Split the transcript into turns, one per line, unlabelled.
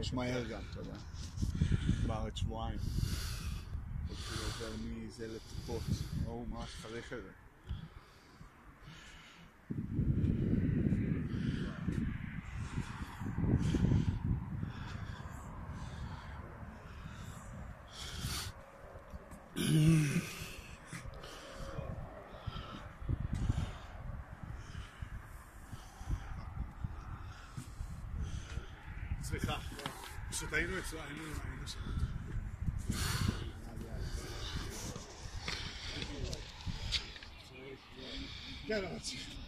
ממש מהר גם, אתה יודע. בארץ שבועיים. התחיל עובר מזה לטיפות, הוא ממש צריך את זה.
סליחה, פשוט היינו אצלו, היינו היינו שם. כן, אבל צריך.